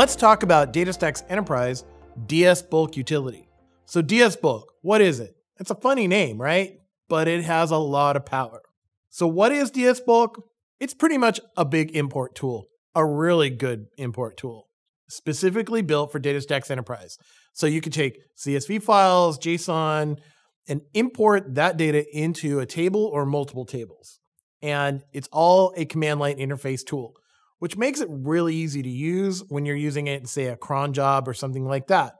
Let's talk about DataStax Enterprise DS Bulk Utility. So DS Bulk, what is it? It's a funny name, right? But it has a lot of power. So what is DS Bulk? It's pretty much a big import tool, a really good import tool, specifically built for DataStax Enterprise. So you can take CSV files, JSON, and import that data into a table or multiple tables. And it's all a command line interface tool, which makes it really easy to use when you're using it say, a cron job or something like that.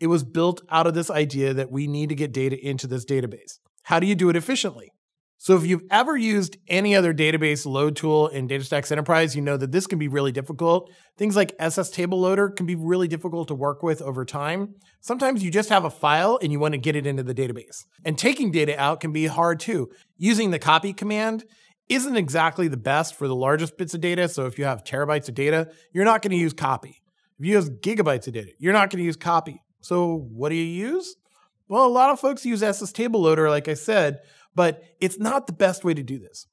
It was built out of this idea that we need to get data into this database. How do you do it efficiently? So if you've ever used any other database load tool in DataStax Enterprise, you know that this can be really difficult. Things like SS Table Loader can be really difficult to work with over time. Sometimes you just have a file and you want to get it into the database. And taking data out can be hard too. Using the copy command isn't exactly the best for the largest bits of data. So if you have terabytes of data, you're not going to use copy. If you use gigabytes of data, you're not going to use copy. So what do you use? Well, a lot of folks use SS Table Loader, like I said, but it's not the best way to do this.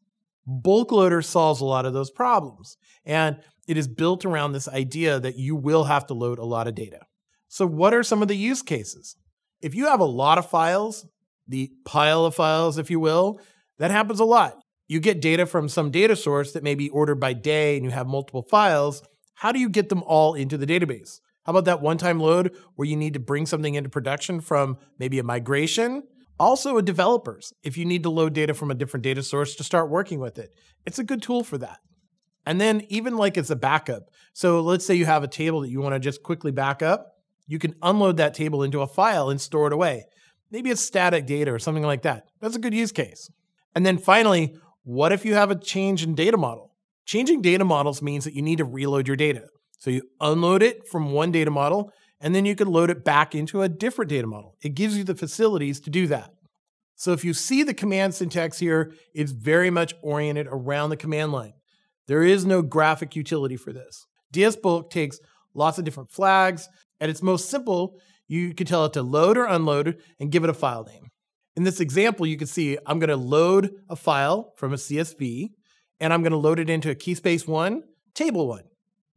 Bulk Loader solves a lot of those problems, and it is built around this idea that you will have to load a lot of data. So, what are some of the use cases? If you have a lot of files, the pile of files, if you will, that happens a lot. You get data from some data source that may be ordered by day and you have multiple files. How do you get them all into the database? How about that one time load where you need to bring something into production from maybe a migration also, a developers, if you need to load data from a different data source to start working with it, it's a good tool for that. And then even like as a backup. So let's say you have a table that you want to just quickly back up. You can unload that table into a file and store it away. Maybe it's static data or something like that. That's a good use case. And then finally, what if you have a change in data model? Changing data models means that you need to reload your data. So you unload it from one data model and then you can load it back into a different data model. It gives you the facilities to do that. So if you see the command syntax here, it's very much oriented around the command line. There is no graphic utility for this. DSBulk takes lots of different flags. At its most simple, you can tell it to load or unload and give it a file name. In this example, you can see I'm going to load a file from a CSV and I'm going to load it into a keyspace one, table one.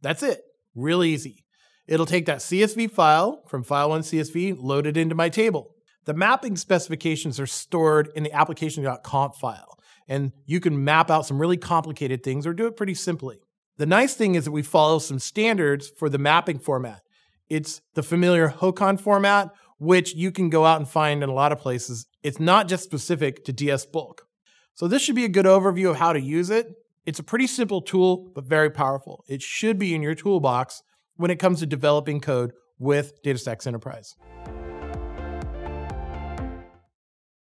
That's it. Real easy. It'll take that CSV file from file1 CSV, load it into my table. The mapping specifications are stored in the application.conf file, and you can map out some really complicated things or do it pretty simply. The nice thing is that we follow some standards for the mapping format. It's the familiar HOCON format, which you can go out and find in a lot of places. It's not just specific to DS Bulk. So this should be a good overview of how to use it. It's a pretty simple tool, but very powerful. It should be in your toolbox when it comes to developing code with DataStax Enterprise.